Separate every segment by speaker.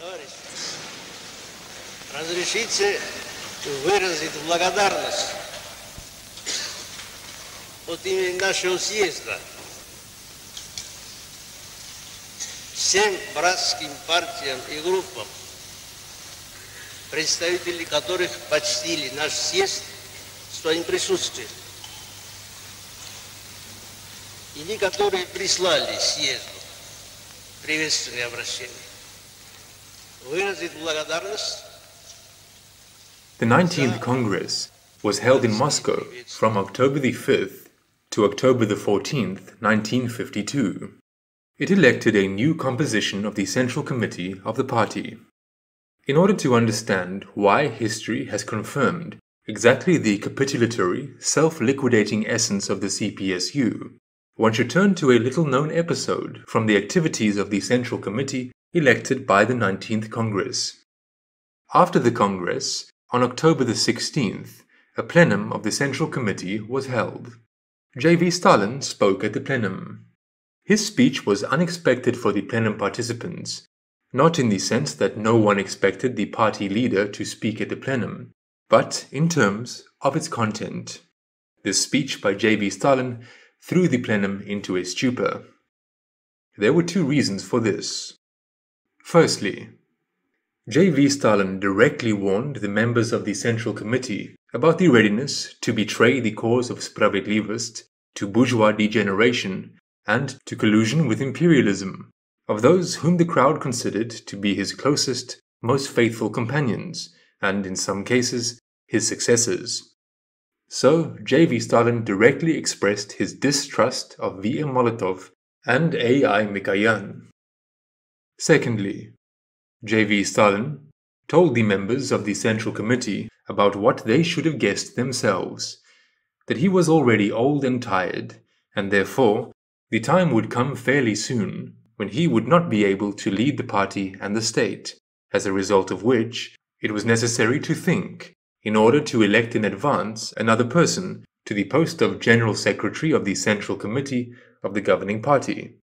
Speaker 1: Товарищи, разрешите выразить благодарность от имени нашего съезда всем братским партиям и группам, представители которых почтили наш съезд своим присутствием, или которые прислали съезду приветственные обращения.
Speaker 2: The 19th Congress was held in Moscow from October the 5th to October the 14th, 1952. It elected a new composition of the Central Committee of the party. In order to understand why history has confirmed exactly the capitulatory, self-liquidating essence of the CPSU, one should turn to a little-known episode from the activities of the Central Committee elected by the 19th Congress. After the Congress, on October the 16th, a plenum of the Central Committee was held. J.V. Stalin spoke at the plenum. His speech was unexpected for the plenum participants, not in the sense that no one expected the party leader to speak at the plenum, but in terms of its content. This speech by J.V. Stalin threw the plenum into a stupor. There were two reasons for this. Firstly, J.V. Stalin directly warned the members of the Central Committee about the readiness to betray the cause of Spravedlivosť to bourgeois degeneration and to collusion with imperialism, of those whom the crowd considered to be his closest, most faithful companions, and in some cases, his successors. So, J.V. Stalin directly expressed his distrust of V.M. Molotov and A.I. Mikoyan. Secondly, J.V. Stalin told the members of the Central Committee about what they should have guessed themselves that he was already old and tired, and therefore the time would come fairly soon when he would not be able to lead the party and the state, as a result of which it was necessary to think in order to elect in advance another person to the post of General Secretary of the Central Committee of the governing party.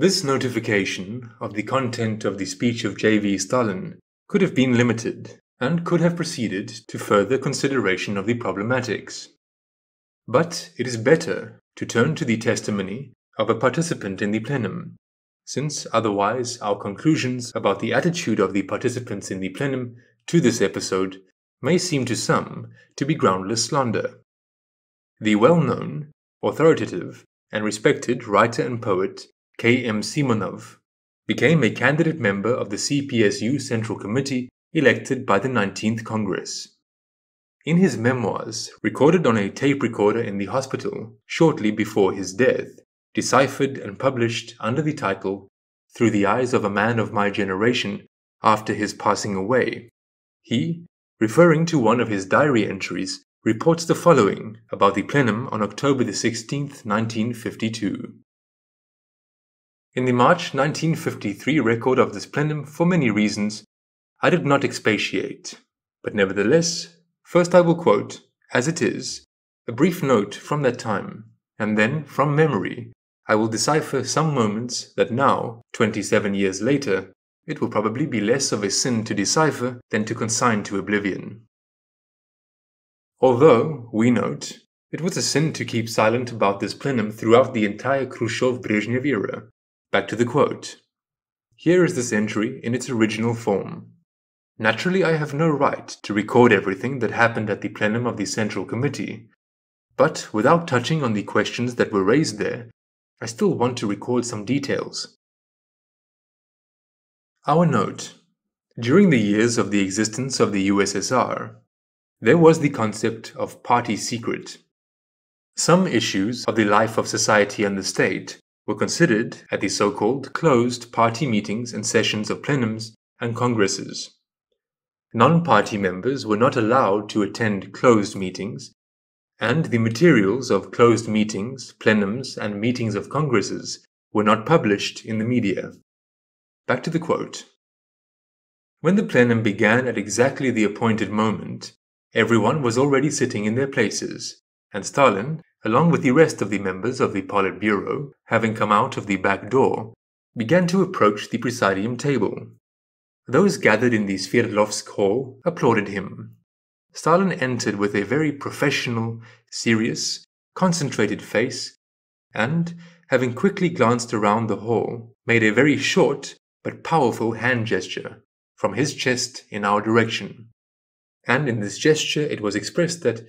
Speaker 2: This notification of the content of the speech of J.V. Stalin could have been limited and could have proceeded to further consideration of the problematics. But it is better to turn to the testimony of a participant in the plenum, since otherwise our conclusions about the attitude of the participants in the plenum to this episode may seem to some to be groundless slander. The well known, authoritative, and respected writer and poet K. M. Simonov became a candidate member of the CPSU Central Committee elected by the 19th Congress. In his memoirs, recorded on a tape recorder in the hospital shortly before his death, deciphered and published under the title Through the Eyes of a Man of My Generation after his passing away, he, referring to one of his diary entries, reports the following about the plenum on October 16, 1952. In the March 1953 record of this plenum, for many reasons, I did not expatiate, but nevertheless, first I will quote, as it is, a brief note from that time, and then, from memory, I will decipher some moments that now, 27 years later, it will probably be less of a sin to decipher than to consign to oblivion. Although, we note, it was a sin to keep silent about this plenum throughout the entire Khrushchev Brezhnev era, Back to the quote. Here is this entry in its original form. Naturally, I have no right to record everything that happened at the plenum of the Central Committee, but without touching on the questions that were raised there, I still want to record some details. Our note. During the years of the existence of the USSR, there was the concept of party secret. Some issues of the life of society and the state were considered at the so-called closed party meetings and sessions of plenums and congresses. Non-party members were not allowed to attend closed meetings, and the materials of closed meetings, plenums, and meetings of congresses were not published in the media. Back to the quote. When the plenum began at exactly the appointed moment, everyone was already sitting in their places, and Stalin along with the rest of the members of the Politburo, having come out of the back door, began to approach the presidium table. Those gathered in the Sverdlovsk hall applauded him. Stalin entered with a very professional, serious, concentrated face, and, having quickly glanced around the hall, made a very short but powerful hand gesture from his chest in our direction. And in this gesture it was expressed that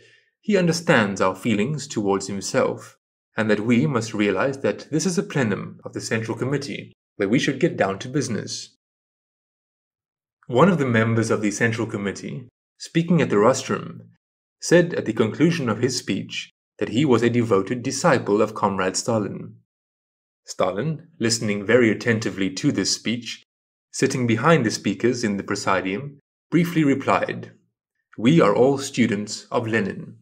Speaker 2: he understands our feelings towards himself, and that we must realize that this is a plenum of the Central Committee, where we should get down to business. One of the members of the Central Committee, speaking at the rostrum, said at the conclusion of his speech that he was a devoted disciple of Comrade Stalin. Stalin, listening very attentively to this speech, sitting behind the speakers in the presidium, briefly replied, We are all students of Lenin.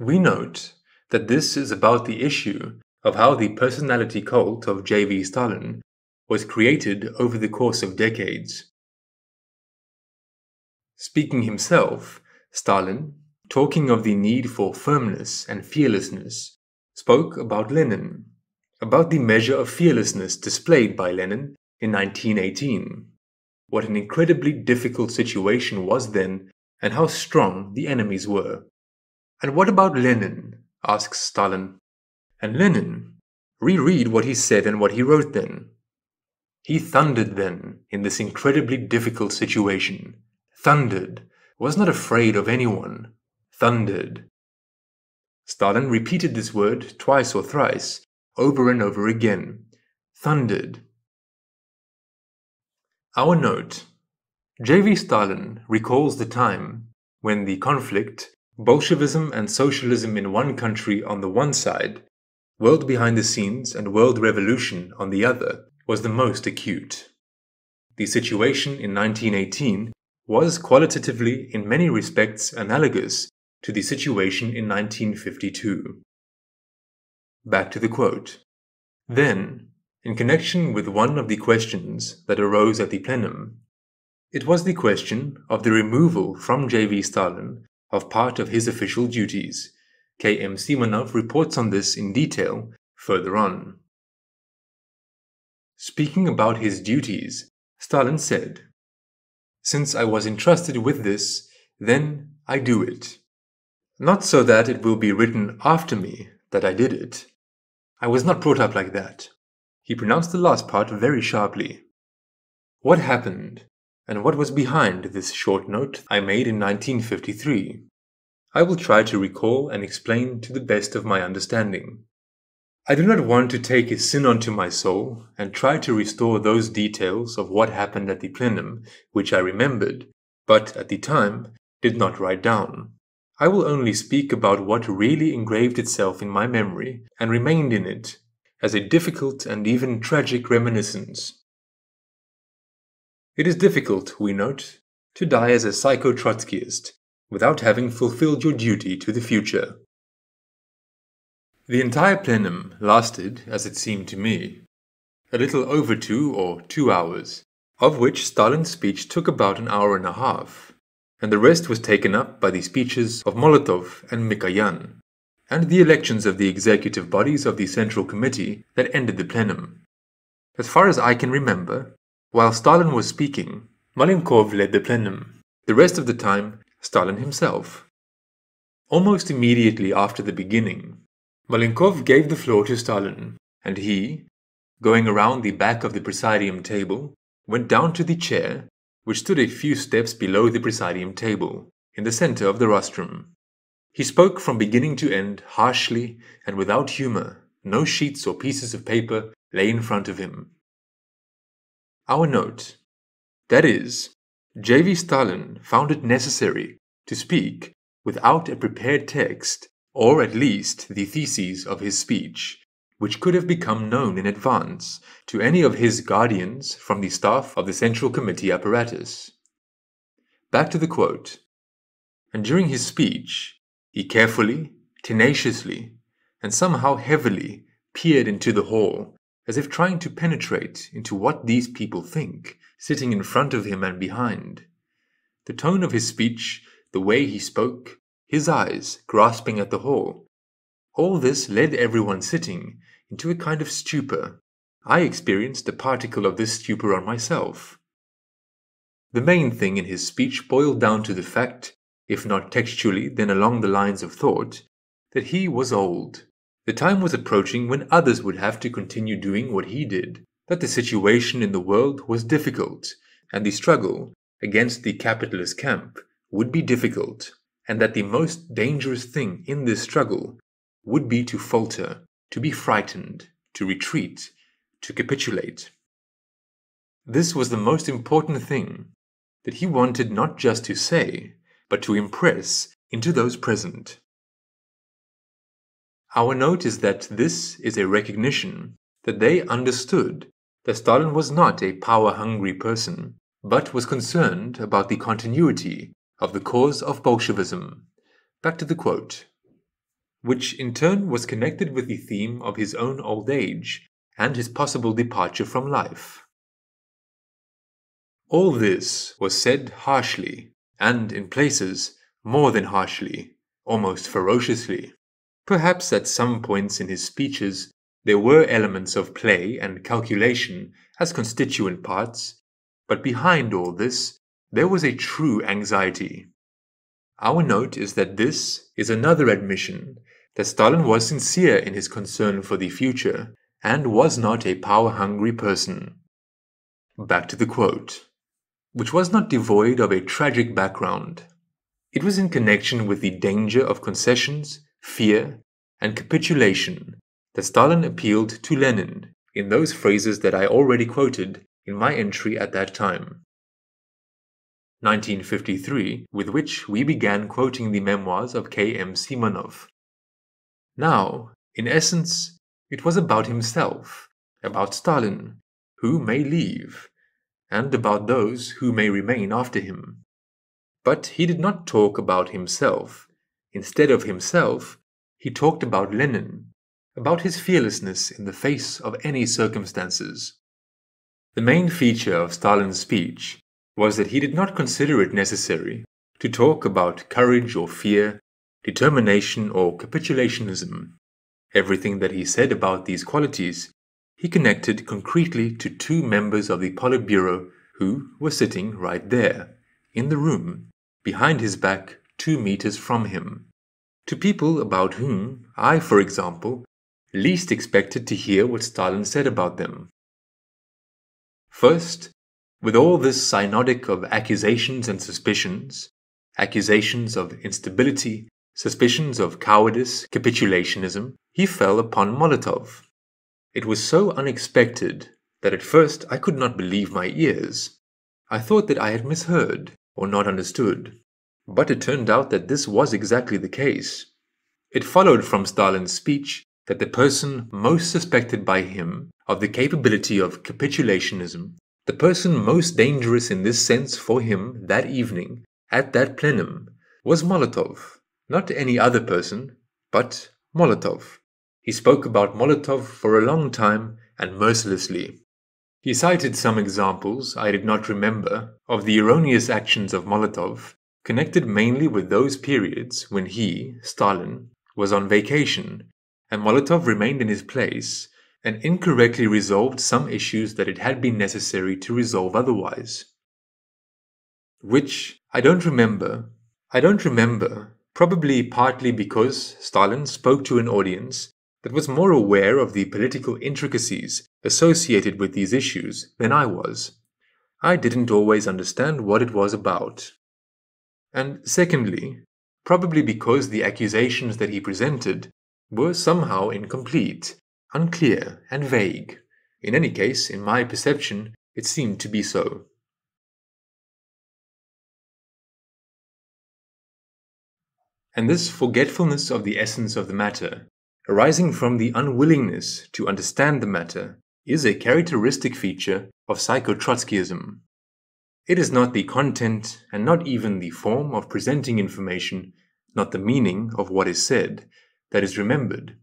Speaker 2: We note that this is about the issue of how the personality cult of J.V. Stalin was created over the course of decades. Speaking himself, Stalin, talking of the need for firmness and fearlessness, spoke about Lenin, about the measure of fearlessness displayed by Lenin in 1918. What an incredibly difficult situation was then, and how strong the enemies were. And what about Lenin? asks Stalin. And Lenin? Reread what he said and what he wrote then. He thundered then in this incredibly difficult situation. Thundered, was not afraid of anyone. Thundered. Stalin repeated this word twice or thrice, over and over again. Thundered. Our note J.V. Stalin recalls the time when the conflict, Bolshevism and socialism in one country on the one side, world behind the scenes and world revolution on the other, was the most acute. The situation in 1918 was qualitatively in many respects analogous to the situation in 1952. Back to the quote. Then, in connection with one of the questions that arose at the plenum, it was the question of the removal from J.V. Stalin of part of his official duties. K.M. Simonov reports on this in detail further on. Speaking about his duties, Stalin said, Since I was entrusted with this, then I do it. Not so that it will be written after me that I did it. I was not brought up like that. He pronounced the last part very sharply. What happened, and what was behind this short note I made in 1953? I will try to recall and explain to the best of my understanding. I do not want to take a sin unto my soul and try to restore those details of what happened at the plenum which I remembered, but at the time did not write down. I will only speak about what really engraved itself in my memory and remained in it as a difficult and even tragic reminiscence. It is difficult, we note, to die as a psycho-Trotskyist without having fulfilled your duty to the future. The entire plenum lasted, as it seemed to me, a little over two or two hours, of which Stalin's speech took about an hour and a half, and the rest was taken up by the speeches of Molotov and Mikoyan, and the elections of the executive bodies of the Central Committee that ended the plenum. As far as I can remember, while Stalin was speaking, Malenkov led the plenum, the rest of the time Stalin himself. Almost immediately after the beginning, Malenkov gave the floor to Stalin, and he, going around the back of the presidium table, went down to the chair which stood a few steps below the presidium table, in the center of the rostrum. He spoke from beginning to end harshly and without humor. No sheets or pieces of paper lay in front of him. Our note. That is, J.V. Stalin found it necessary to speak without a prepared text, or at least the theses of his speech, which could have become known in advance to any of his guardians from the staff of the Central Committee apparatus. Back to the quote. And during his speech, he carefully, tenaciously, and somehow heavily peered into the hall, as if trying to penetrate into what these people think, sitting in front of him and behind. The tone of his speech, the way he spoke, his eyes grasping at the hall, all this led everyone sitting into a kind of stupor, I experienced a particle of this stupor on myself. The main thing in his speech boiled down to the fact, if not textually, then along the lines of thought, that he was old. The time was approaching when others would have to continue doing what he did, that the situation in the world was difficult, and the struggle against the capitalist camp would be difficult, and that the most dangerous thing in this struggle would be to falter, to be frightened, to retreat, to capitulate. This was the most important thing that he wanted not just to say, but to impress into those present. Our note is that this is a recognition that they understood that Stalin was not a power hungry person, but was concerned about the continuity of the cause of Bolshevism. Back to the quote. Which in turn was connected with the theme of his own old age and his possible departure from life. All this was said harshly, and in places more than harshly, almost ferociously. Perhaps at some points in his speeches there were elements of play and calculation as constituent parts, but behind all this there was a true anxiety. Our note is that this is another admission that Stalin was sincere in his concern for the future and was not a power hungry person. Back to the quote, which was not devoid of a tragic background. It was in connection with the danger of concessions, fear, and capitulation that Stalin appealed to Lenin in those phrases that I already quoted in my entry at that time. 1953, with which we began quoting the memoirs of K. M. Simonov. Now, in essence, it was about himself, about Stalin, who may leave, and about those who may remain after him. But he did not talk about himself. Instead of himself, he talked about Lenin, about his fearlessness in the face of any circumstances. The main feature of Stalin's speech was that he did not consider it necessary to talk about courage or fear, determination or capitulationism. Everything that he said about these qualities he connected concretely to two members of the Politburo who were sitting right there, in the room, behind his back, two meters from him. To people about whom I, for example, least expected to hear what Stalin said about them. First, with all this synodic of accusations and suspicions, accusations of instability, suspicions of cowardice, capitulationism, he fell upon Molotov. It was so unexpected that at first I could not believe my ears. I thought that I had misheard or not understood. But it turned out that this was exactly the case. It followed from Stalin's speech that the person most suspected by him of the capability of capitulationism, the person most dangerous in this sense for him that evening at that plenum, was Molotov. Not any other person, but Molotov. He spoke about Molotov for a long time and mercilessly. He cited some examples I did not remember of the erroneous actions of Molotov, connected mainly with those periods when he, Stalin, was on vacation and Molotov remained in his place and incorrectly resolved some issues that it had been necessary to resolve otherwise. Which I don't remember. I don't remember, probably partly because Stalin spoke to an audience that was more aware of the political intricacies associated with these issues than I was. I didn't always understand what it was about. And secondly, probably because the accusations that he presented were somehow incomplete, unclear, and vague. In any case, in my perception, it seemed to be so. And this forgetfulness of the essence of the matter, arising from the unwillingness to understand the matter, is a characteristic feature of psycho-Trotskyism. It is not the content and not even the form of presenting information, not the meaning of what is said, that is remembered,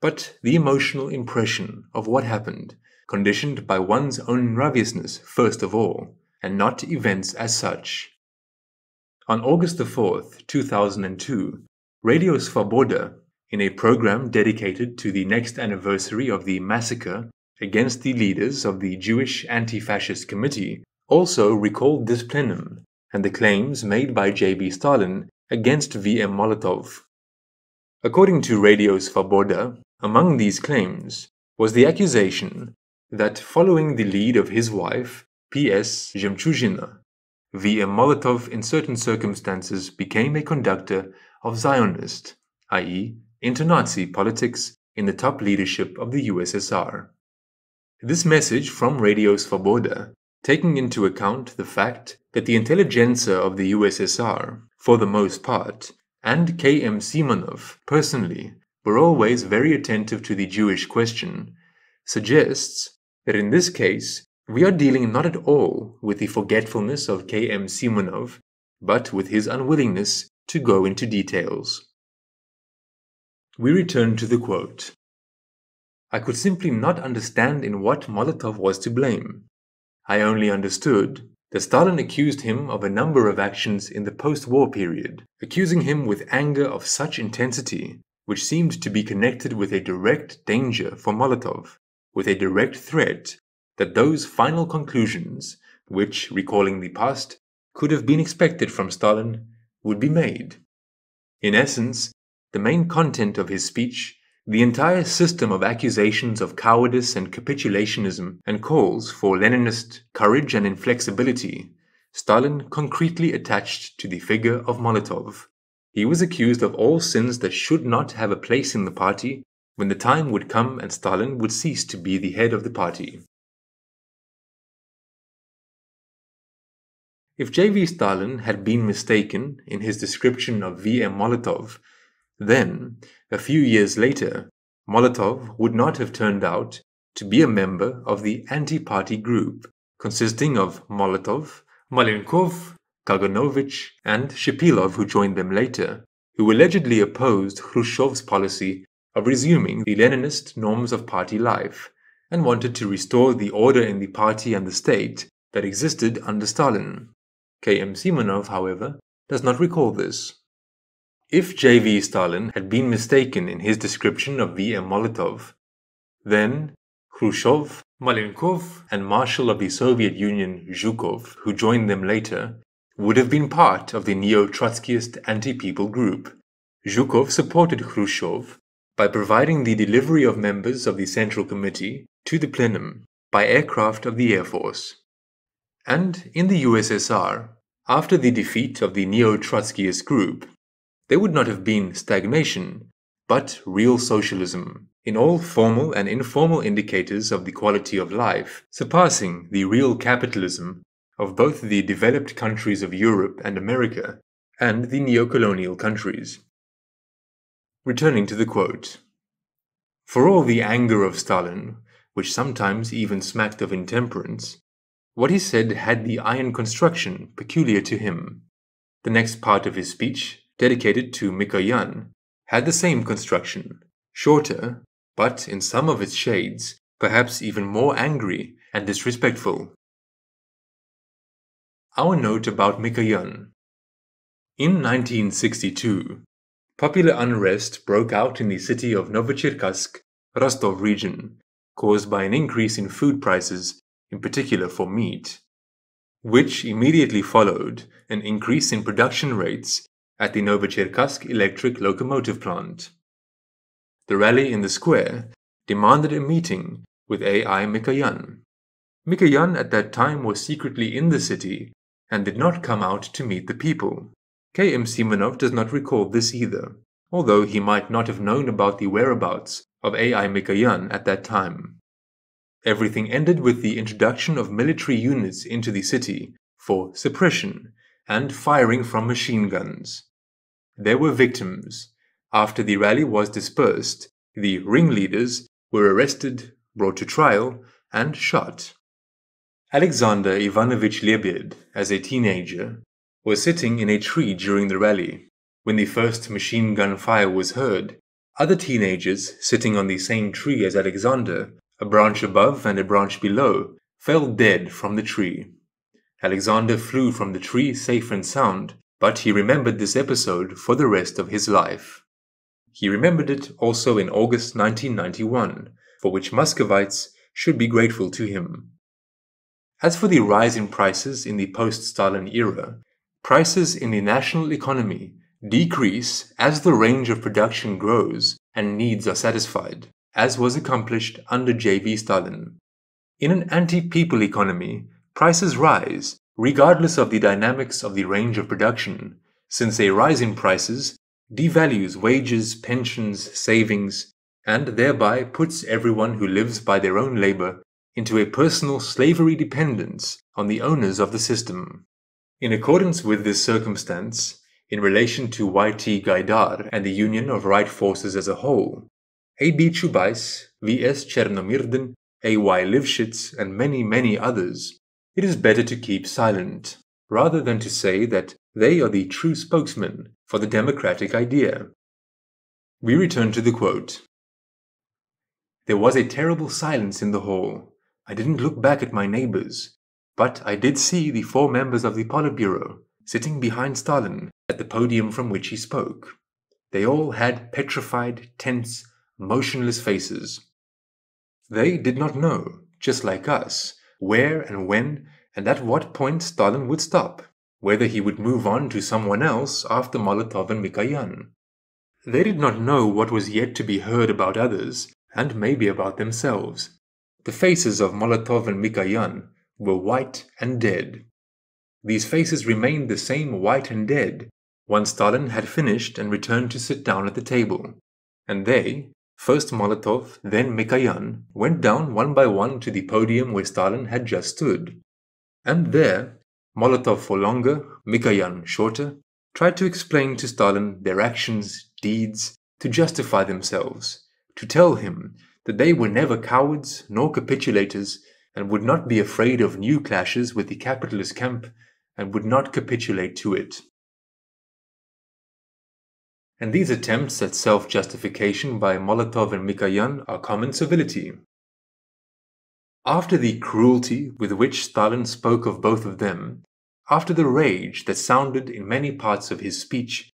Speaker 2: but the emotional impression of what happened, conditioned by one's own nraviousness first of all, and not events as such. On August the 4th, 2002, Radio Svoboda, in a program dedicated to the next anniversary of the massacre against the leaders of the Jewish Anti-Fascist Committee also recalled this plenum and the claims made by J.V. Stalin against V.M. Molotov. According to Radio Svoboda, among these claims was the accusation that following the lead of his wife, P.S. Zhemchuzhina, V.M. Molotov in certain circumstances became a conductor of Zionist, i.e., inter-Nazi politics in the top leadership of the USSR. This message from Radio Svoboda, taking into account the fact that the intelligentsia of the USSR, for the most part, and K.M. Simonov personally were always very attentive to the Jewish question, suggests that in this case we are dealing not at all with the forgetfulness of K.M. Simonov, but with his unwillingness to go into details. We return to the quote. I could simply not understand in what Molotov was to blame. I only understood that Stalin accused him of a number of actions in the post-war period, accusing him with anger of such intensity, which seemed to be connected with a direct danger for Molotov, with a direct threat that those final conclusions, which, recalling the past, could have been expected from Stalin, would be made. In essence, the main content of his speech, the entire system of accusations of cowardice and capitulationism and calls for Leninist courage and inflexibility, Stalin concretely attached to the figure of Molotov. He was accused of all sins that should not have a place in the party when the time would come and Stalin would cease to be the head of the party. If J.V. Stalin had been mistaken in his description of V.M. Molotov then, a few years later, Molotov would not have turned out to be a member of the anti-party group, consisting of Molotov, Malenkov, Kaganovich, and Shepilov who joined them later, who allegedly opposed Khrushchev's policy of resuming the Leninist norms of party life, and wanted to restore the order in the party and the state that existed under Stalin. K.M. Simonov, however, does not recall this. If J.V. Stalin had been mistaken in his description of V.M. Molotov, then Khrushchev, Malenkov, and Marshal of the Soviet Union Zhukov, who joined them later, would have been part of the neo-Trotskyist anti-people group. Zhukov supported Khrushchev by providing the delivery of members of the Central Committee to the plenum by aircraft of the Air Force. And in the USSR, after the defeat of the neo-Trotskyist group, there would not have been stagnation, but real socialism, in all formal and informal indicators of the quality of life, surpassing the real capitalism of both the developed countries of Europe and America and the neo-colonial countries. Returning to the quote, For all the anger of Stalin, which sometimes even smacked of intemperance, what he said had the iron construction peculiar to him. The next part of his speech dedicated to Mikoyan, had the same construction, shorter, but in some of its shades, perhaps even more angry and disrespectful. Our note about Mikoyan. In 1962, popular unrest broke out in the city of Novocherkassk, Rostov region, caused by an increase in food prices, in particular for meat, which immediately followed an increase in production rates at the Novocherkassk electric locomotive plant. The rally in the square demanded a meeting with A.I. Mikoyan. Mikoyan at that time was secretly in the city and did not come out to meet the people. K.M. Simonov does not recall this either, although he might not have known about the whereabouts of A.I. Mikoyan at that time. Everything ended with the introduction of military units into the city for suppression and firing from machine guns. There were victims. After the rally was dispersed, the ringleaders were arrested, brought to trial, and shot. Alexander Ivanovich Lebed, as a teenager, was sitting in a tree during the rally. When the first machine gun fire was heard, other teenagers sitting on the same tree as Alexander, a branch above and a branch below, fell dead from the tree. Alexander flew from the tree safe and sound, but he remembered this episode for the rest of his life. He remembered it also in August 1991, for which Muscovites should be grateful to him. As for the rise in prices in the post-Stalin era, prices in the national economy decrease as the range of production grows and needs are satisfied, as was accomplished under J.V. Stalin. In an anti-people economy, prices rise regardless of the dynamics of the range of production, since a rise in prices devalues wages, pensions, savings, and thereby puts everyone who lives by their own labor into a personal slavery dependence on the owners of the system. In accordance with this circumstance, in relation to Y.T. Gaidar and the Union of Right Forces as a whole, A.B. Chubais, V.S. Chernomyrdin, A.Y. Lifshitz, and many, many others, it is better to keep silent, rather than to say that they are the true spokesmen for the democratic idea. We return to the quote. There was a terrible silence in the hall. I didn't look back at my neighbors, but I did see the four members of the Politburo sitting behind Stalin at the podium from which he spoke. They all had petrified, tense, motionless faces. They did not know, just like us, where and when and at what point Stalin would stop, whether he would move on to someone else after Molotov and Mikoyan. They did not know what was yet to be heard about others, and maybe about themselves. The faces of Molotov and Mikoyan were white and dead. These faces remained the same white and dead once Stalin had finished and returned to sit down at the table, and they, first Molotov, then Mikoyan, went down one by one to the podium where Stalin had just stood. And there, Molotov for longer, Mikoyan shorter, tried to explain to Stalin their actions, deeds, to justify themselves, to tell him that they were never cowards nor capitulators and would not be afraid of new clashes with the capitalist camp and would not capitulate to it. And these attempts at self-justification by Molotov and Mikoyan are common civility. After the cruelty with which Stalin spoke of both of them, after the rage that sounded in many parts of his speech,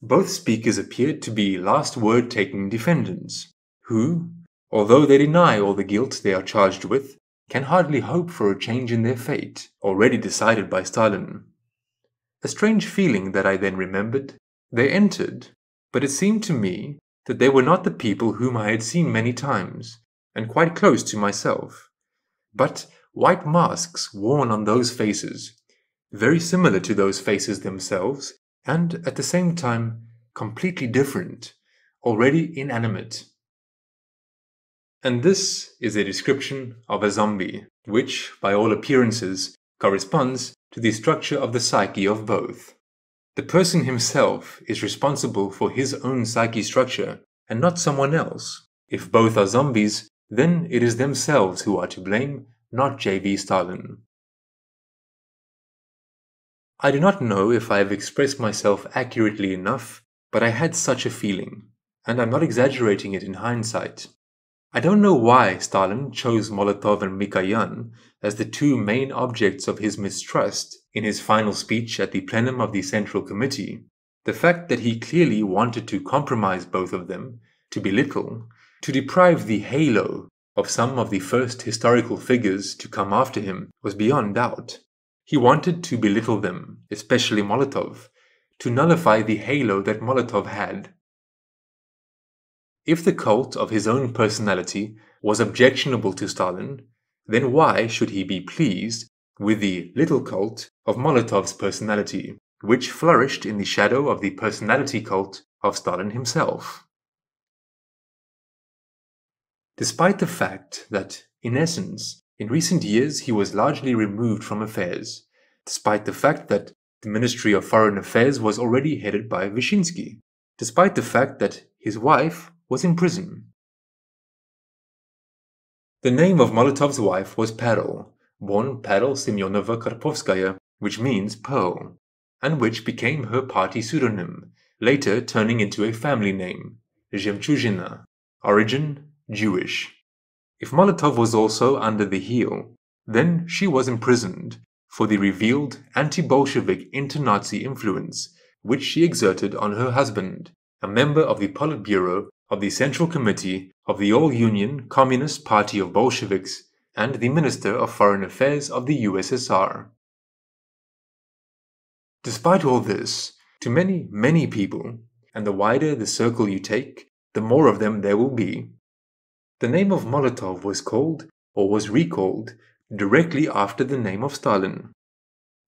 Speaker 2: both speakers appeared to be last word taking defendants who, although they deny all the guilt they are charged with, can hardly hope for a change in their fate, already decided by Stalin. A strange feeling that I then remembered. They entered, but it seemed to me that they were not the people whom I had seen many times, and quite close to myself, but white masks worn on those faces, very similar to those faces themselves, and at the same time completely different, already inanimate. And this is a description of a zombie, which, by all appearances, corresponds to the structure of the psyche of both. The person himself is responsible for his own psyche structure, and not someone else. If both are zombies, then it is themselves who are to blame, not J.V. Stalin. I do not know if I have expressed myself accurately enough, but I had such a feeling, and I'm not exaggerating it in hindsight. I don't know why Stalin chose Molotov and Mikoyan as the two main objects of his mistrust in his final speech at the plenum of the Central Committee. The fact that he clearly wanted to compromise both of them, to belittle, to deprive the halo of some of the first historical figures to come after him was beyond doubt. He wanted to belittle them, especially Molotov, to nullify the halo that Molotov had. If the cult of his own personality was objectionable to Stalin, then why should he be pleased with the little cult of Molotov's personality, which flourished in the shadow of the personality cult of Stalin himself? Despite the fact that, in essence, in recent years he was largely removed from affairs, despite the fact that the Ministry of Foreign Affairs was already headed by Vyshinsky, despite the fact that his wife was in prison. The name of Molotov's wife was Perl, born Perl Semyonova Karpovskaya, which means pearl, and which became her party pseudonym, later turning into a family name, Zhemchuzhina, origin Jewish. If Molotov was also under the heel, then she was imprisoned for the revealed anti-Bolshevik inter-Nazi influence which she exerted on her husband, a member of the Politburo of the Central Committee of the All Union Communist Party of Bolsheviks and the Minister of Foreign Affairs of the USSR. Despite all this, to many, many people, and the wider the circle you take, the more of them there will be, the name of Molotov was called, or was recalled, directly after the name of Stalin.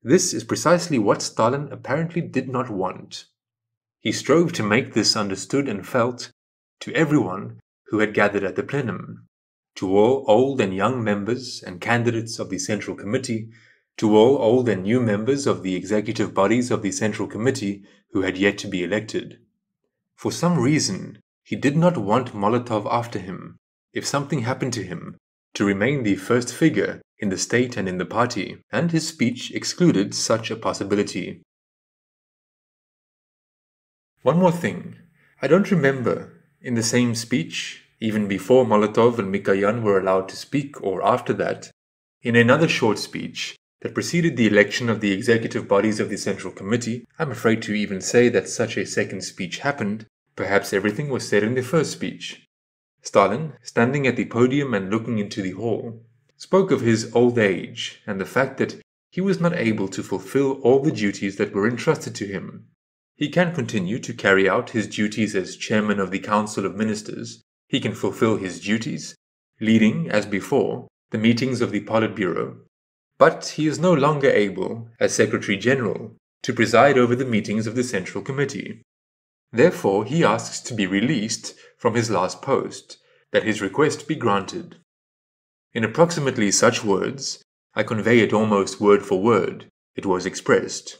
Speaker 2: This is precisely what Stalin apparently did not want. He strove to make this understood and felt to everyone who had gathered at the plenum, to all old and young members and candidates of the Central Committee, to all old and new members of the executive bodies of the Central Committee who had yet to be elected. For some reason, he did not want Molotov after him, if something happened to him, to remain the first figure in the state and in the party, and his speech excluded such a possibility. One more thing. I don't remember, in the same speech, even before Molotov and Mikoyan were allowed to speak or after that, in another short speech that preceded the election of the executive bodies of the Central Committee, I'm afraid to even say that such a second speech happened. Perhaps everything was said in the first speech. Stalin, standing at the podium and looking into the hall, spoke of his old age and the fact that he was not able to fulfill all the duties that were entrusted to him. He can continue to carry out his duties as chairman of the Council of Ministers. He can fulfill his duties, leading, as before, the meetings of the Politburo. But he is no longer able, as Secretary General, to preside over the meetings of the Central Committee. Therefore, he asks to be released from his last post, that his request be granted. In approximately such words, I convey it almost word for word, it was expressed.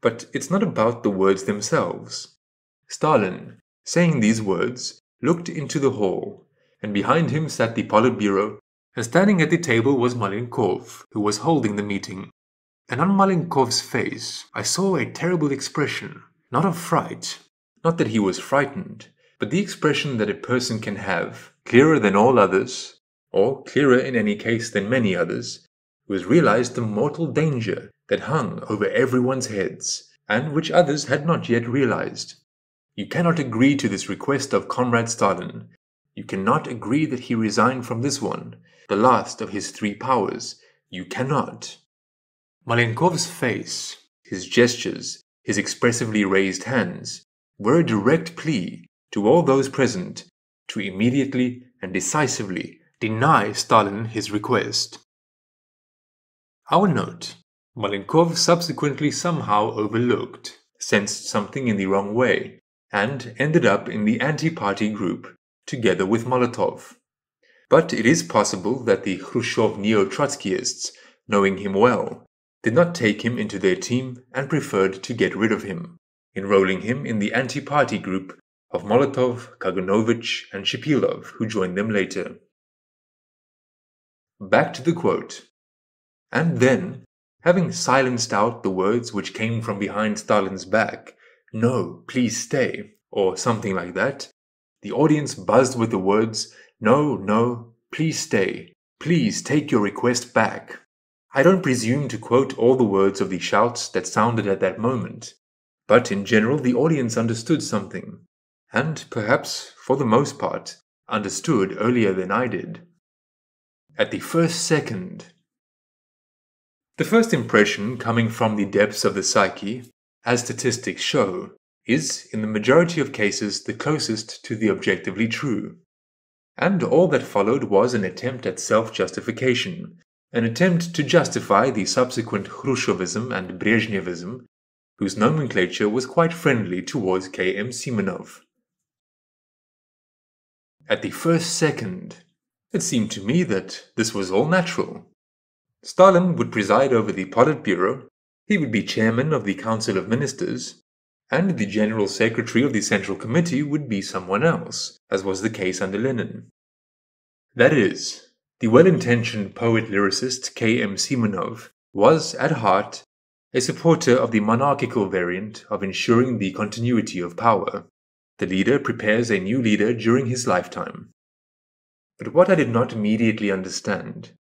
Speaker 2: But it's not about the words themselves. Stalin, saying these words, looked into the hall, and behind him sat the Politburo, standing at the table was Malenkov, who was holding the meeting. And on Malenkov's face I saw a terrible expression, not of fright, not that he was frightened, but the expression that a person can have, clearer than all others, or clearer in any case than many others, who has realized the mortal danger that hung over everyone's heads, and which others had not yet realized. You cannot agree to this request of Comrade Stalin. You cannot agree that he resign from this one, the last of his three powers. You cannot. Malenkov's face, his gestures, his expressively raised hands, were a direct plea to all those present to immediately and decisively deny Stalin his request. Our note Malenkov subsequently somehow overlooked, sensed something in the wrong way, and ended up in the anti-party group, together with Molotov. But it is possible that the Khrushchev neo-Trotskyists, knowing him well, did not take him into their team and preferred to get rid of him, enrolling him in the anti-party group of Molotov, Kaganovich, and Shepilov, who joined them later. Back to the quote. And then, Having silenced out the words which came from behind Stalin's back, no, please stay, or something like that, the audience buzzed with the words, no, no, please stay, please take your request back. I don't presume to quote all the words of the shouts that sounded at that moment, but in general the audience understood something, and perhaps, for the most part, understood earlier than I did. At the first second, the first impression coming from the depths of the psyche, as statistics show, is, in the majority of cases, the closest to the objectively true. And all that followed was an attempt at self justification, an attempt to justify the subsequent Khrushchevism and Brezhnevism, whose nomenclature was quite friendly towards K.M. Simonov. At the first second, it seemed to me that this was all natural, Stalin would preside over the Politburo, he would be chairman of the Council of Ministers, and the General Secretary of the Central Committee would be someone else, as was the case under Lenin. That is, the well-intentioned poet-lyricist K.M. Simonov was, at heart, a supporter of the monarchical variant of ensuring the continuity of power. The leader prepares a new leader during his lifetime. But what I did not immediately understand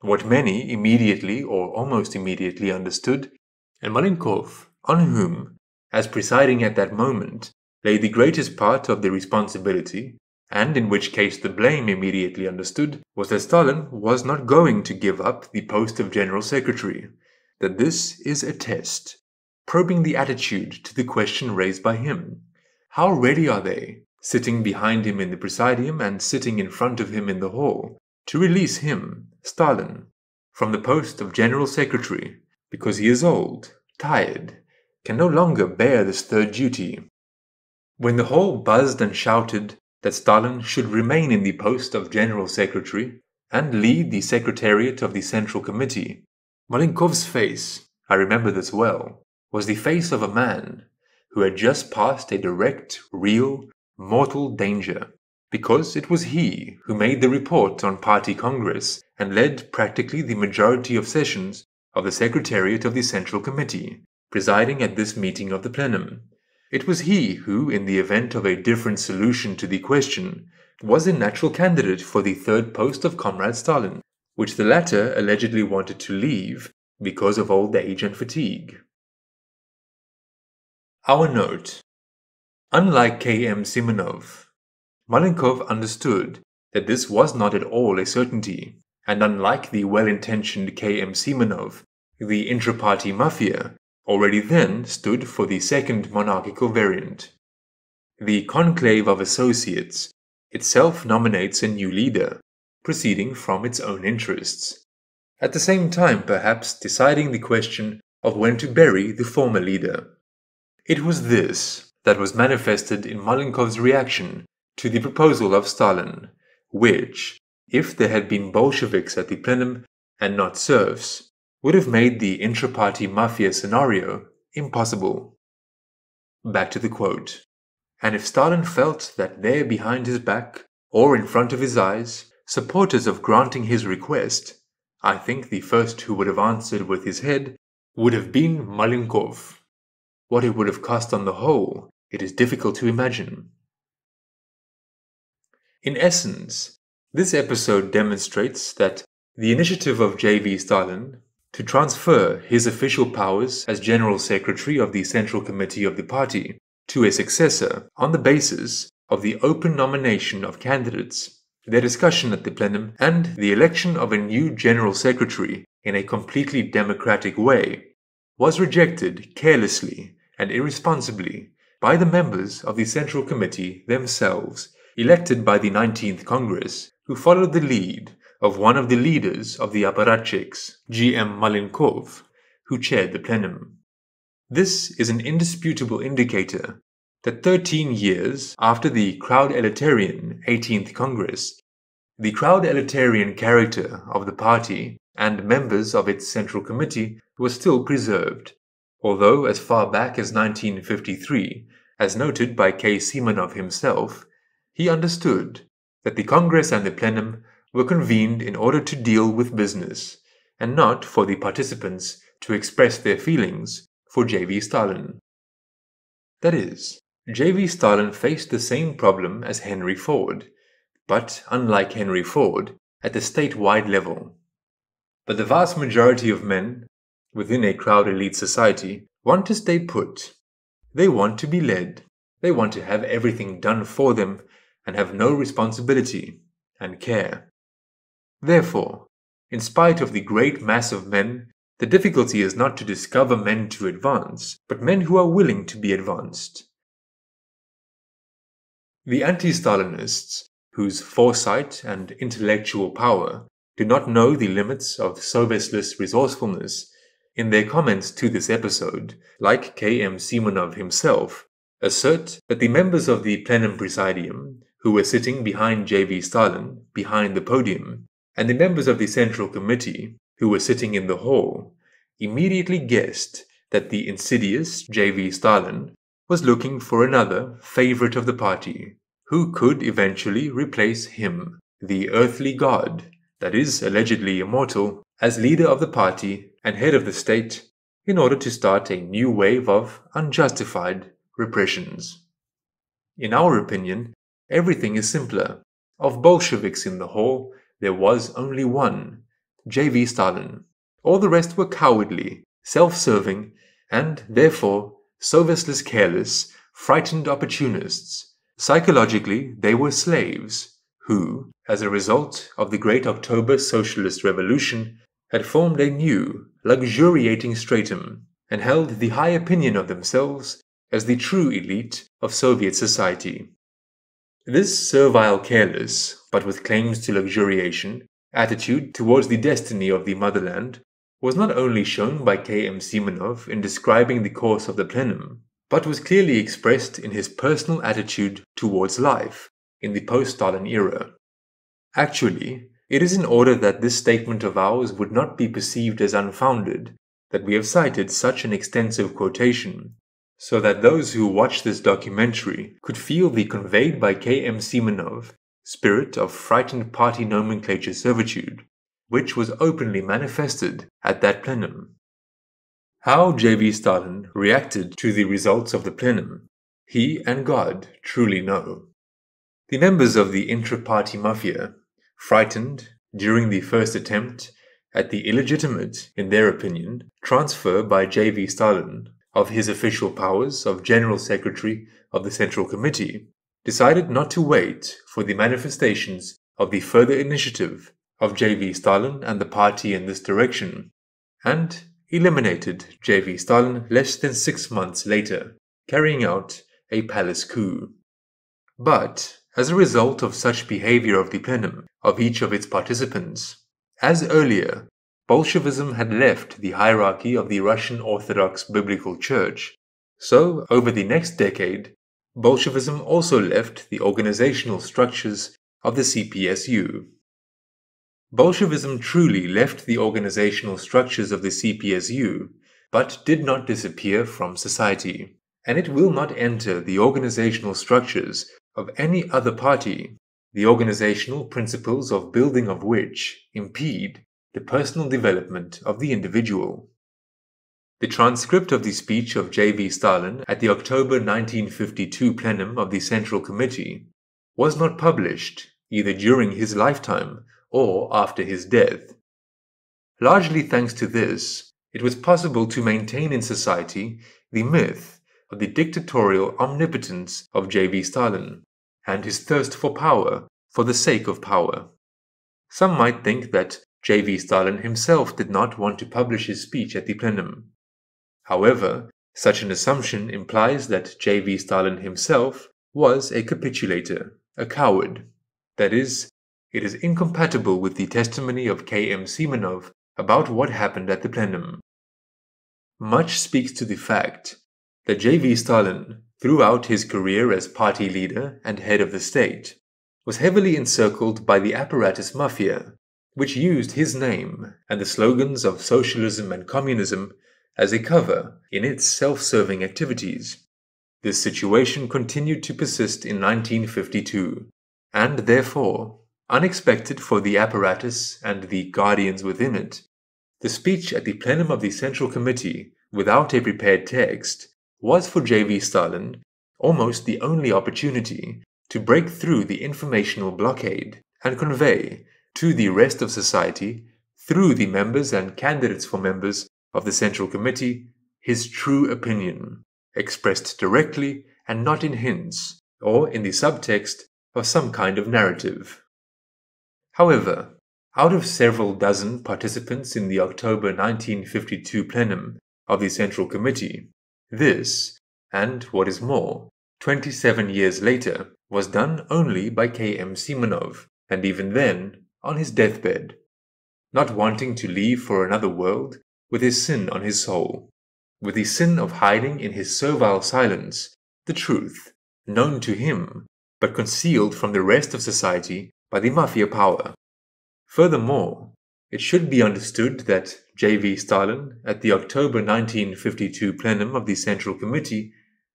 Speaker 2: what many immediately or almost immediately understood, and Malenkov, on whom, as presiding at that moment, lay the greatest part of the responsibility, and in which case the blame immediately understood was that Stalin was not going to give up the post of General Secretary, that this is a test, probing the attitude to the question raised by him. How ready are they, sitting behind him in the presidium and sitting in front of him in the hall, to release him, Stalin, from the post of General Secretary, because he is old, tired, can no longer bear this third duty. When the hall buzzed and shouted that Stalin should remain in the post of General Secretary and lead the Secretariat of the Central Committee, Malenkov's face, I remember this well, was the face of a man who had just passed a direct, real, mortal danger, because it was he who made the report on Party Congress and led practically the majority of sessions of the Secretariat of the Central Committee, presiding at this meeting of the plenum. It was he who, in the event of a different solution to the question, was a natural candidate for the third post of Comrade Stalin, which the latter allegedly wanted to leave because of old age and fatigue. Our note Unlike K.M. Simonov, Malenkov understood that this was not at all a certainty, and unlike the well intentioned K.M. Simonov, the intra party mafia already then stood for the second monarchical variant. The Conclave of Associates itself nominates a new leader, proceeding from its own interests, at the same time perhaps deciding the question of when to bury the former leader. It was this that was manifested in Malenkov's reaction to the proposal of Stalin, which, if there had been Bolsheviks at the plenum and not serfs, would have made the intra-party mafia scenario impossible. Back to the quote. And if Stalin felt that there behind his back, or in front of his eyes, supporters of granting his request, I think the first who would have answered with his head would have been Malenkov. What it would have cost on the whole, it is difficult to imagine. In essence, this episode demonstrates that the initiative of J.V. Stalin to transfer his official powers as General Secretary of the Central Committee of the party to a successor on the basis of the open nomination of candidates, their discussion at the plenum, and the election of a new General Secretary in a completely democratic way, was rejected carelessly and irresponsibly by the members of the Central Committee themselves, elected by the 19th Congress, who followed the lead of one of the leaders of the apparatchiks, G.M. Malenkov, who chaired the plenum. This is an indisputable indicator that 13 years after the crowd elitarian 18th Congress, the crowd elitarian character of the party and members of its Central Committee was still preserved although as far back as 1953, as noted by K. Simonov himself, he understood that the Congress and the plenum were convened in order to deal with business, and not for the participants to express their feelings for J.V. Stalin. That is, J.V. Stalin faced the same problem as Henry Ford, but unlike Henry Ford, at the statewide level. But the vast majority of men within a crowd elite society want to stay put. They want to be led. They want to have everything done for them and have no responsibility and care. Therefore, in spite of the great mass of men, the difficulty is not to discover men to advance, but men who are willing to be advanced. The anti Stalinists, whose foresight and intellectual power do not know the limits of serviceless resourcefulness, in their comments to this episode, like K.M. Simonov himself, assert that the members of the plenum presidium, who were sitting behind J.V. Stalin, behind the podium, and the members of the Central Committee, who were sitting in the hall, immediately guessed that the insidious J.V. Stalin was looking for another favorite of the party, who could eventually replace him, the earthly god that is allegedly immortal, as leader of the party and head of the state in order to start a new wave of unjustified repressions. In our opinion, everything is simpler. Of Bolsheviks in the hall, there was only one, J.V. Stalin. All the rest were cowardly, self serving, and therefore serviceless, careless frightened opportunists. Psychologically, they were slaves who, as a result of the Great October Socialist Revolution, had formed a new, luxuriating stratum and held the high opinion of themselves as the true elite of Soviet society. This servile, careless, but with claims to luxuriation, attitude towards the destiny of the motherland was not only shown by K.M. Simonov in describing the course of the plenum, but was clearly expressed in his personal attitude towards life in the post-Stalin era. Actually, it is in order that this statement of ours would not be perceived as unfounded that we have cited such an extensive quotation, so that those who watch this documentary could feel the conveyed by K.M. Simonov spirit of frightened party nomenclature servitude, which was openly manifested at that plenum. How J.V. Stalin reacted to the results of the plenum, he and God truly know. The members of the intra-party mafia, frightened during the first attempt at the illegitimate, in their opinion, transfer by J.V. Stalin of his official powers of General Secretary of the Central Committee, decided not to wait for the manifestations of the further initiative of J.V. Stalin and the party in this direction, and eliminated J.V. Stalin less than six months later, carrying out a palace coup. But, as a result of such behavior of the plenum of each of its participants, as earlier, Bolshevism had left the hierarchy of the Russian Orthodox Biblical Church, so over the next decade, Bolshevism also left the organizational structures of the CPSU. Bolshevism truly left the organizational structures of the CPSU, but did not disappear from society, and it will not enter the organizational structures of any other party the organizational principles of building of which impede the personal development of the individual. The transcript of the speech of J.V. Stalin at the October 1952 plenum of the Central Committee was not published either during his lifetime or after his death. Largely thanks to this, it was possible to maintain in society the myth of the dictatorial omnipotence of J.V. Stalin and his thirst for power for the sake of power. Some might think that J.V. Stalin himself did not want to publish his speech at the plenum. However, such an assumption implies that J.V. Stalin himself was a capitulator, a coward. That is, it is incompatible with the testimony of K.M. Simonov about what happened at the plenum. Much speaks to the fact that J.V. Stalin throughout his career as party leader and head of the state, was heavily encircled by the apparatus mafia, which used his name and the slogans of socialism and communism as a cover in its self-serving activities. This situation continued to persist in 1952, and therefore, unexpected for the apparatus and the guardians within it, the speech at the plenum of the Central Committee, without a prepared text, was for J.V. Stalin almost the only opportunity to break through the informational blockade and convey to the rest of society, through the members and candidates for members of the Central Committee, his true opinion, expressed directly and not in hints or in the subtext of some kind of narrative. However, out of several dozen participants in the October 1952 plenum of the Central Committee, this, and what is more, 27 years later, was done only by K.M. Simonov, and even then on his deathbed, not wanting to leave for another world with his sin on his soul, with the sin of hiding in his servile silence the truth, known to him, but concealed from the rest of society by the mafia power. Furthermore, it should be understood that J.V. Stalin, at the October 1952 plenum of the Central Committee,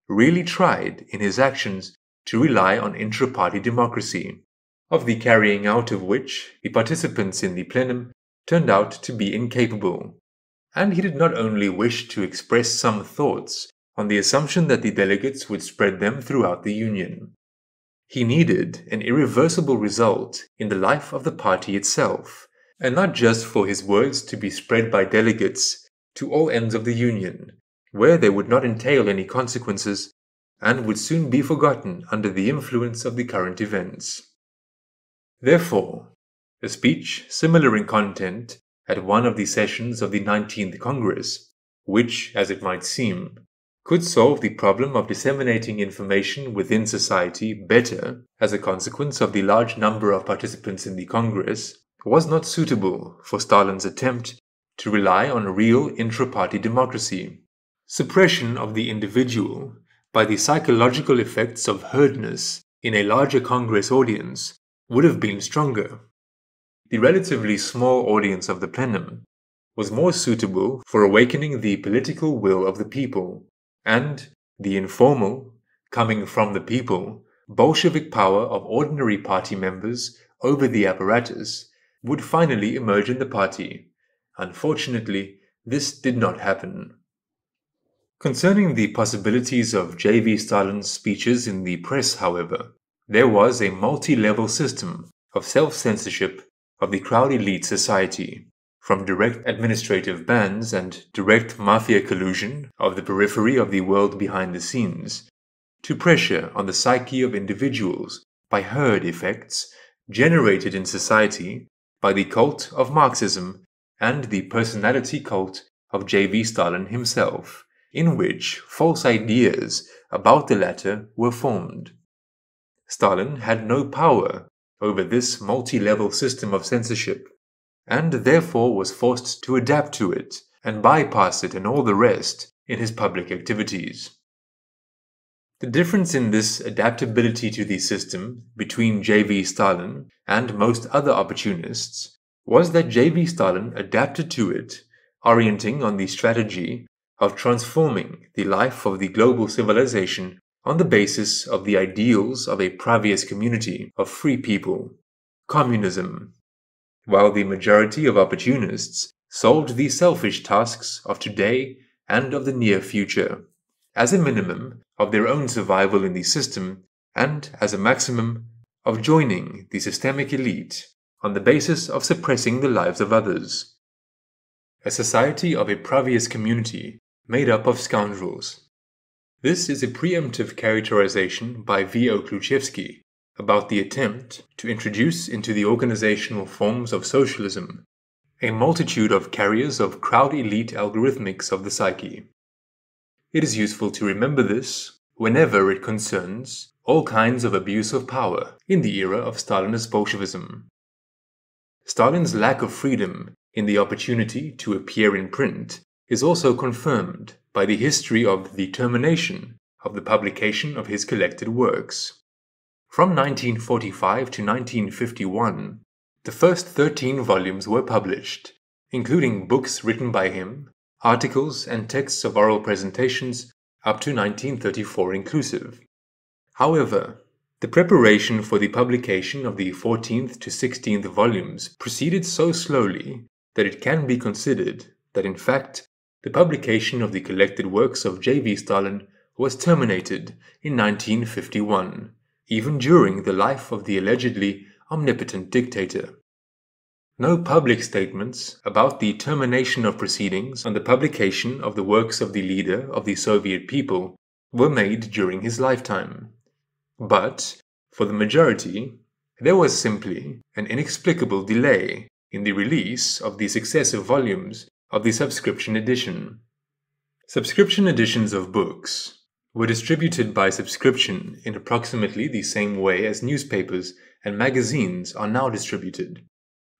Speaker 2: really tried in his actions to rely on intra-party democracy, of the carrying out of which the participants in the plenum turned out to be incapable. And he did not only wish to express some thoughts on the assumption that the delegates would spread them throughout the Union. He needed an irreversible result in the life of the party itself, and not just for his words to be spread by delegates to all ends of the Union, where they would not entail any consequences, and would soon be forgotten under the influence of the current events. Therefore, a speech similar in content at one of the sessions of the 19th Congress, which, as it might seem, could solve the problem of disseminating information within society better as a consequence of the large number of participants in the Congress, was not suitable for Stalin's attempt to rely on real intra-party democracy. Suppression of the individual by the psychological effects of herdness in a larger Congress audience would have been stronger. The relatively small audience of the plenum was more suitable for awakening the political will of the people, and the informal, coming from the people, Bolshevik power of ordinary party members over the apparatus would finally emerge in the party. Unfortunately, this did not happen. Concerning the possibilities of J.V. Stalin's speeches in the press, however, there was a multi-level system of self-censorship of the crowd elite society, from direct administrative bans and direct mafia collusion of the periphery of the world behind the scenes, to pressure on the psyche of individuals by herd effects generated in society by the cult of Marxism and the personality cult of J.V. Stalin himself in which false ideas about the latter were formed. Stalin had no power over this multi-level system of censorship, and therefore was forced to adapt to it and bypass it and all the rest in his public activities. The difference in this adaptability to the system between J.V. Stalin and most other opportunists was that J.V. Stalin adapted to it, orienting on the strategy of transforming the life of the global civilization on the basis of the ideals of a previous community of free people, communism, while the majority of opportunists solved the selfish tasks of today and of the near future, as a minimum of their own survival in the system and as a maximum of joining the systemic elite on the basis of suppressing the lives of others. A society of a previous community made up of scoundrels. This is a preemptive characterization by V. O. Kluchevsky about the attempt to introduce into the organizational forms of socialism a multitude of carriers of crowd elite algorithmics of the psyche. It is useful to remember this whenever it concerns all kinds of abuse of power in the era of Stalinist Bolshevism. Stalin's lack of freedom in the opportunity to appear in print is also confirmed by the history of the termination of the publication of his collected works. From 1945 to 1951, the first 13 volumes were published, including books written by him, articles and texts of oral presentations up to 1934 inclusive. However, the preparation for the publication of the 14th to 16th volumes proceeded so slowly that it can be considered that in fact the publication of the collected works of J.V. Stalin was terminated in 1951, even during the life of the allegedly omnipotent dictator. No public statements about the termination of proceedings on the publication of the works of the leader of the Soviet people were made during his lifetime. But, for the majority, there was simply an inexplicable delay in the release of the successive volumes of the subscription edition. Subscription editions of books were distributed by subscription in approximately the same way as newspapers and magazines are now distributed,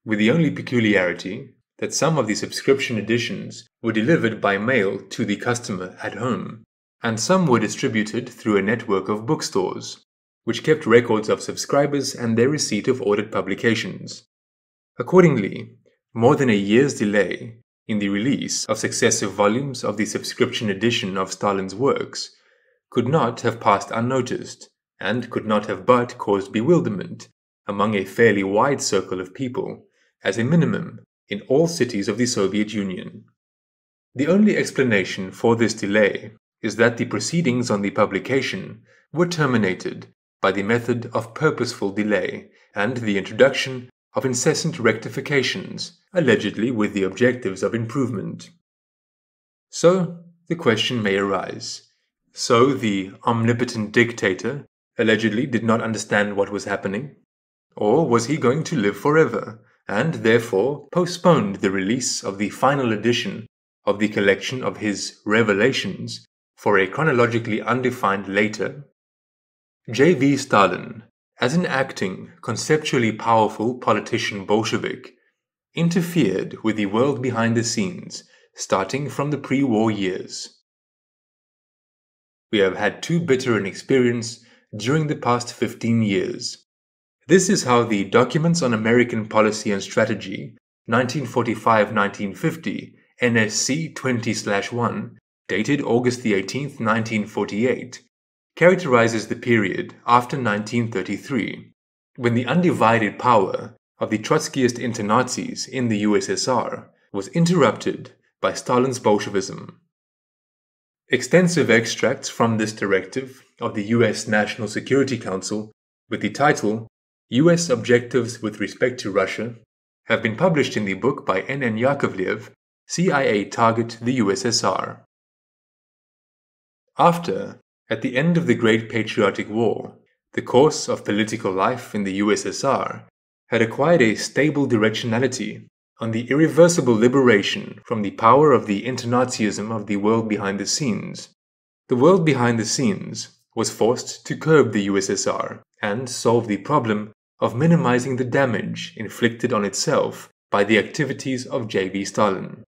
Speaker 2: with the only peculiarity that some of the subscription editions were delivered by mail to the customer at home, and some were distributed through a network of bookstores, which kept records of subscribers and their receipt of ordered publications. Accordingly, more than a year's delay in the release of successive volumes of the subscription edition of Stalin's works could not have passed unnoticed, and could not have but caused bewilderment among a fairly wide circle of people, as a minimum, in all cities of the Soviet Union. The only explanation for this delay is that the proceedings on the publication were terminated by the method of purposeful delay and the introduction of incessant rectifications, allegedly with the objectives of improvement. So, the question may arise So the omnipotent dictator allegedly did not understand what was happening? Or was he going to live forever, and therefore postponed the release of the final edition of the collection of his revelations for a chronologically undefined later? J.V. Stalin, as an acting, conceptually powerful politician Bolshevik, interfered with the world behind the scenes starting from the pre war years. We have had too bitter an experience during the past 15 years. This is how the Documents on American Policy and Strategy, 1945 1950, NSC 20 1, dated August 18, 1948, characterizes the period after 1933, when the undivided power of the Trotskyist inter-Nazis in the USSR was interrupted by Stalin's Bolshevism. Extensive extracts from this directive of the US National Security Council with the title US Objectives with Respect to Russia have been published in the book by N. N. Yakovlev, CIA Target the USSR. After, at the end of the Great Patriotic War, the course of political life in the USSR had acquired a stable directionality on the irreversible liberation from the power of the internazism of the world behind the scenes. The world behind the scenes was forced to curb the USSR and solve the problem of minimizing the damage inflicted on itself by the activities of J.V. Stalin.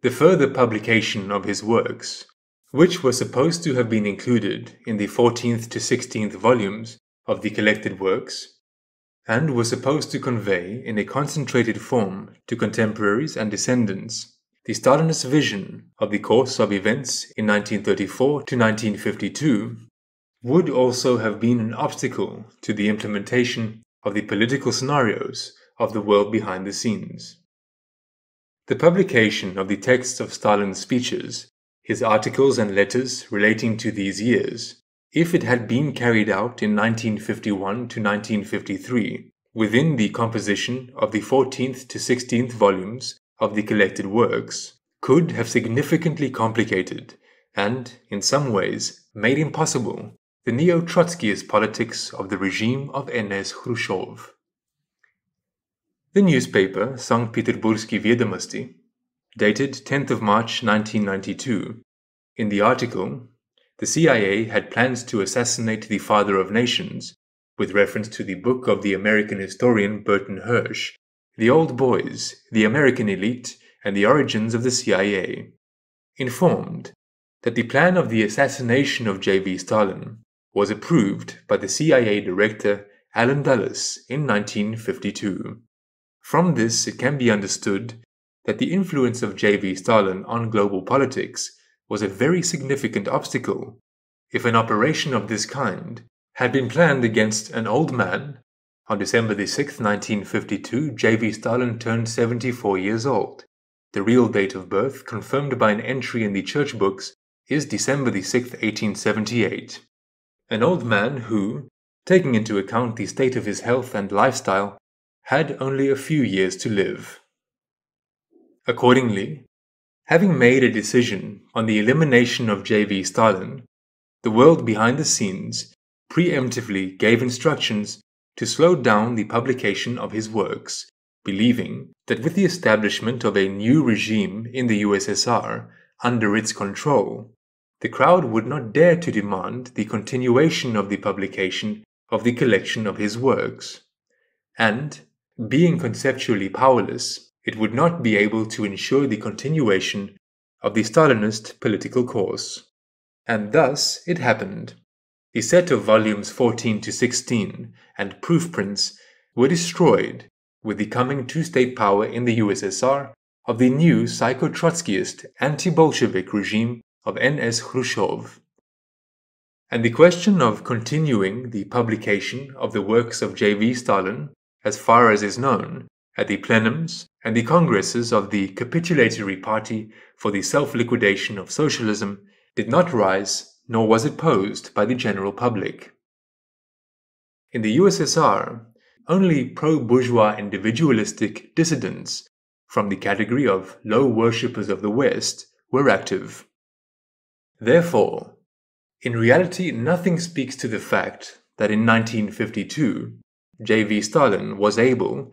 Speaker 2: The further publication of his works, which were supposed to have been included in the 14th to 16th volumes of the collected works, and was supposed to convey in a concentrated form to contemporaries and descendants the Stalinist vision of the course of events in 1934 to 1952 would also have been an obstacle to the implementation of the political scenarios of the world behind the scenes. The publication of the texts of Stalin's speeches, his articles and letters relating to these years, if it had been carried out in 1951 to 1953 within the composition of the 14th to 16th volumes of the collected works, could have significantly complicated and, in some ways, made impossible the neo Trotskyist politics of the regime of N.S. Khrushchev. The newspaper St. Petersburgsky Vedomosti, dated 10th of March 1992, in the article the CIA had plans to assassinate the father of nations, with reference to the book of the American historian Burton Hersh, The Old Boys, the American Elite, and the Origins of the CIA, informed that the plan of the assassination of J.V. Stalin was approved by the CIA director Allen Dulles in 1952. From this, it can be understood that the influence of J.V. Stalin on global politics was a very significant obstacle. If an operation of this kind had been planned against an old man, on December 6, 1952, J.V. Stalin turned 74 years old. The real date of birth, confirmed by an entry in the church books, is December 6, 1878. An old man who, taking into account the state of his health and lifestyle, had only a few years to live. Accordingly, Having made a decision on the elimination of J.V. Stalin, the world behind the scenes preemptively gave instructions to slow down the publication of his works, believing that with the establishment of a new regime in the USSR under its control, the crowd would not dare to demand the continuation of the publication of the collection of his works. And, being conceptually powerless, it would not be able to ensure the continuation of the Stalinist political course. And thus it happened. The set of volumes 14 to 16 and proof prints were destroyed with the coming two state power in the USSR of the new psycho Trotskyist anti Bolshevik regime of N.S. Khrushchev. And the question of continuing the publication of the works of J.V. Stalin, as far as is known, at the plenums and the congresses of the capitulatory party for the self-liquidation of socialism did not rise nor was it posed by the general public. In the USSR, only pro-bourgeois individualistic dissidents from the category of low worshippers of the West were active. Therefore, In reality, nothing speaks to the fact that in 1952, J.V. Stalin was able,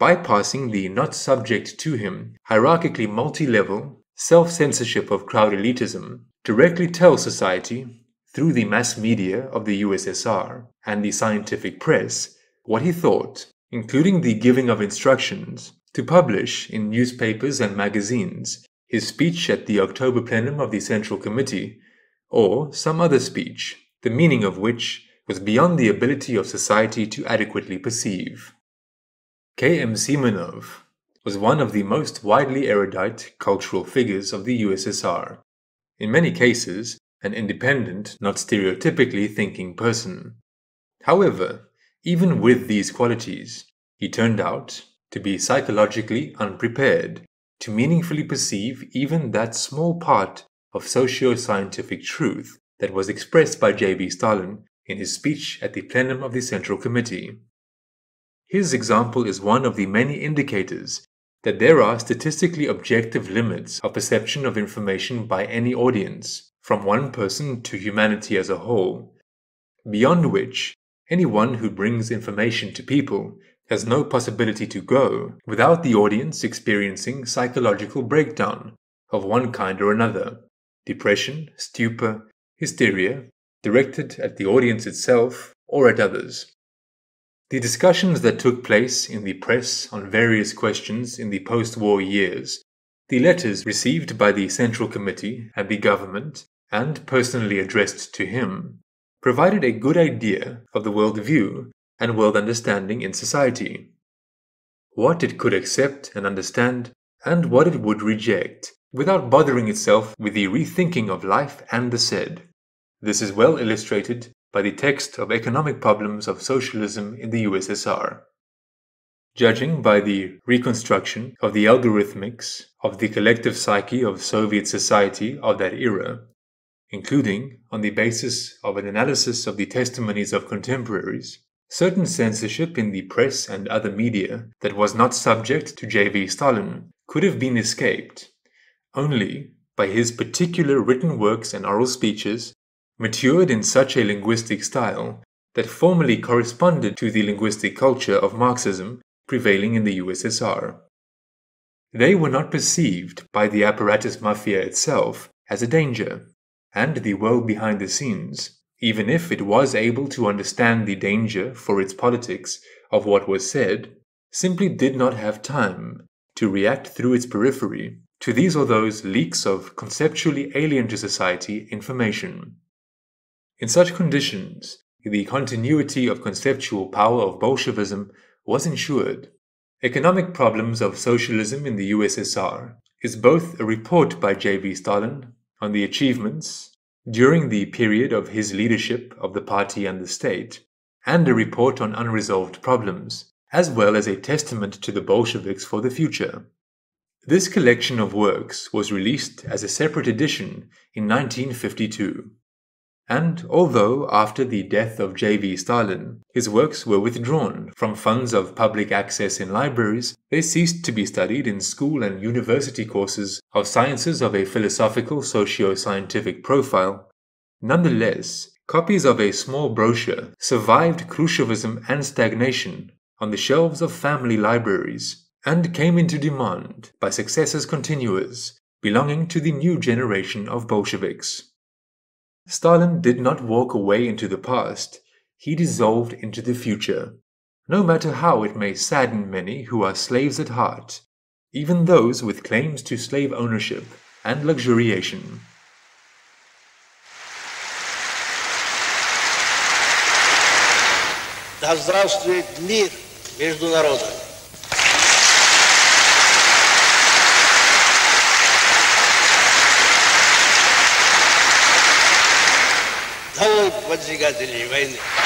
Speaker 2: bypassing the not subject to him hierarchically multi level self censorship of crowd elitism, directly tell society, through the mass media of the USSR and the scientific press, what he thought, including the giving of instructions to publish in newspapers and magazines his speech at the October plenum of the Central Committee, or some other speech, the meaning of which was beyond the ability of society to adequately perceive. K.M. Simonov was one of the most widely erudite cultural figures of the USSR, in many cases an independent, not stereotypically thinking person. However, even with these qualities, he turned out to be psychologically unprepared to meaningfully perceive even that small part of socio-scientific truth that was expressed by J.V. Stalin in his speech at the plenum of the Central Committee. His example is one of the many indicators that there are statistically objective limits of perception of information by any audience, from one person to humanity as a whole, beyond which anyone who brings information to people has no possibility to go without the audience experiencing psychological breakdown of one kind or another depression, stupor, hysteria, directed at the audience itself or at others. The discussions that took place in the press on various questions in the post war years, the letters received by the Central Committee and the government, and personally addressed to him, provided a good idea of the world view and world understanding in society. What it could accept and understand, and what it would reject, without bothering itself with the rethinking of life and the said. This is well illustrated by the text of Economic Problems of Socialism in the USSR. Judging by the reconstruction of the algorithmics of the collective psyche of Soviet society of that era, including on the basis of an analysis of the testimonies of contemporaries, certain censorship in the press and other media that was not subject to J.V. Stalin could have been escaped only by his particular written works and oral speeches matured in such a linguistic style that formally corresponded to the linguistic culture of Marxism prevailing in the USSR. They were not perceived by the apparatus mafia itself as a danger, and the world behind the scenes, even if it was able to understand the danger for its politics of what was said, simply did not have time to react through its periphery to these or those leaks of conceptually alien to society information. In such conditions, the continuity of conceptual power of Bolshevism was ensured. Economic Problems of Socialism in the USSR is both a report by J.V. Stalin on the achievements during the period of his leadership of the party and the state, and a report on unresolved problems, as well as a testament to the Bolsheviks for the future. This collection of works was released as a separate edition in 1952. And although after the death of J.V. Stalin, his works were withdrawn from funds of public access in libraries, they ceased to be studied in school and university courses of sciences of a philosophical socio-scientific profile. Nonetheless, copies of a small brochure survived Khrushchevism and stagnation on the shelves of family libraries and came into demand by successors continuers belonging to the new generation of Bolsheviks. Stalin did not walk away into the past, he dissolved into the future, no matter how it may sadden many who are slaves at heart, even those with claims to slave ownership and luxuriation.
Speaker 1: Да здравствует мир между народами. Pode desligar a televisão, vai.